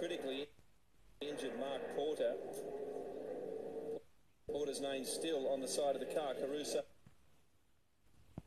critically injured Mark Porter. Porter's name still on the side of the car. Caruso.